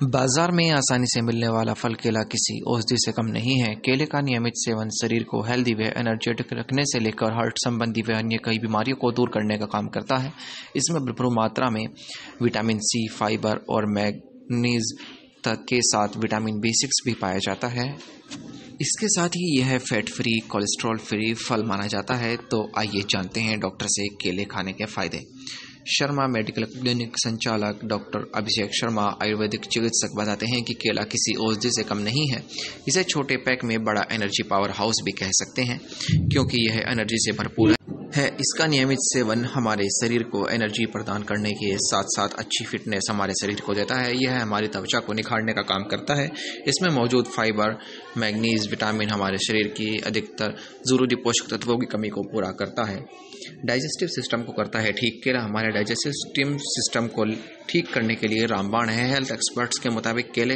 बाज़ार में आसानी से मिलने वाला फल केला किसी औषधि से कम नहीं है। केले का नियमित सेवन शरीर को हेल्दी व एनर्जेटिक रखने से लेकर हार्ट संबंधी व अन्य कई बीमारियों को दूर करने का काम करता है। इसमें भरपूर मात्रा में विटामिन सी फाइबर और मैग्नीज तक के साथ विटामिन बी सिक्स भी पाया जाता है। इसके साथ ही यह फैट फ्री कोलेस्ट्रॉल फ्री फल माना जाता है। तो आइए जानते हैं डॉक्टर से केले खाने के फ़ायदे। शर्मा मेडिकल क्लिनिक संचालक डॉक्टर अभिषेक शर्मा आयुर्वेदिक चिकित्सक बताते हैं कि केला किसी औषधि से कम नहीं है। इसे छोटे पैक में बड़ा एनर्जी पावर हाउस भी कह सकते हैं, क्योंकि यह एनर्जी से भरपूर है। इसका नियमित सेवन हमारे शरीर को एनर्जी प्रदान करने के साथ साथ अच्छी फिटनेस हमारे शरीर को देता है। यह हमारी त्वचा को निखारने का काम करता है। इसमें मौजूद फाइबर, मैग्नीज, विटामिन हमारे शरीर की अधिकतर ज़रूरी पोषक तत्वों की कमी को पूरा करता है। डाइजेस्टिव सिस्टम को करता है ठीक केला हमारे डाइजेस्टिव सिस्टम को ठीक करने के लिए रामबाण है। हेल्थ एक्सपर्ट्स के मुताबिक केले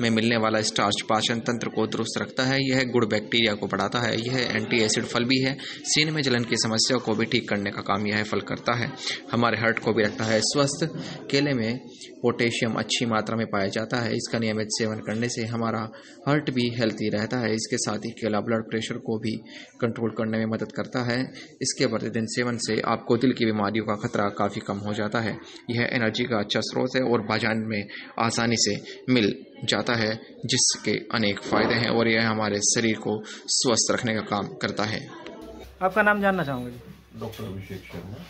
में मिलने वाला स्टार्च पाचन तंत्र को दुरुस्त रखता है। यह गुड़ बैक्टीरिया को बढ़ाता है। यह एंटी एसिड फल भी है। सीन में जलन की समस्या को भी ठीक करने का काम यह फल करता है। हमारे हार्ट को भी रखता है। स्वस्थ केले में पोटेशियम अच्छी मात्रा में पाया जाता है। इसका नियमित सेवन करने से हमारा हार्ट भी हेल्थी रहता है। इसके साथ ही केला ब्लड प्रेशर को भी कंट्रोल करने में मदद करता है। इसके प्रतिदिन सेवन से आपको दिल की बीमारियों का खतरा काफ़ी कम हो जाता है। यह एनर्जी का अच्छा स्रोत है और बाज़ार में आसानी से मिल जाता है, जिसके अनेक फ़ायदे हैं और यह हमारे शरीर को स्वस्थ रखने का काम करता है। आपका नाम जानना चाहूँगा जी। डॉक्टर अभिषेक शर्मा।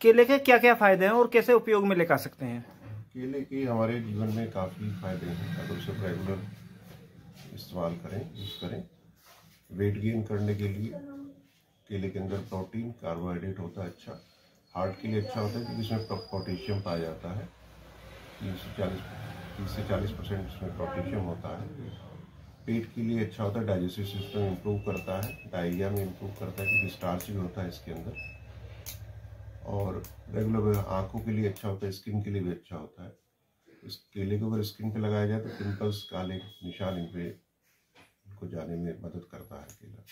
केले के क्या क्या फ़ायदे हैं और कैसे उपयोग में लेकर सकते हैं? केले के हमारे जीवन में काफ़ी फ़ायदे हैं। अगर उसे रेगुलर इस्तेमाल करें यूज़ करें। वेट गेन करने के लिए केले के अंदर प्रोटीन कार्बोहाइड्रेट होता है अच्छा। हार्ट के लिए अच्छा होता है क्योंकि इसमें पोटेशियम पाया जाता है। तीन से चालीस तीस से चालीस परसेंट इसमें पोटेशियम होता है। पेट के लिए अच्छा होता है डाइजेस्टिव सिस्टम इम्प्रूव करता है डायरिया में इम्प्रूव करता है, क्योंकि स्टार्च भी होता है इसके अंदर। और रेगुलर आँखों के लिए अच्छा होता है स्किन के लिए भी अच्छा होता है। इस केले को अगर स्किन पे लगाया जाए तो पिंपल्स काले, निशान इन पे उनको जाने में मदद करता है केला।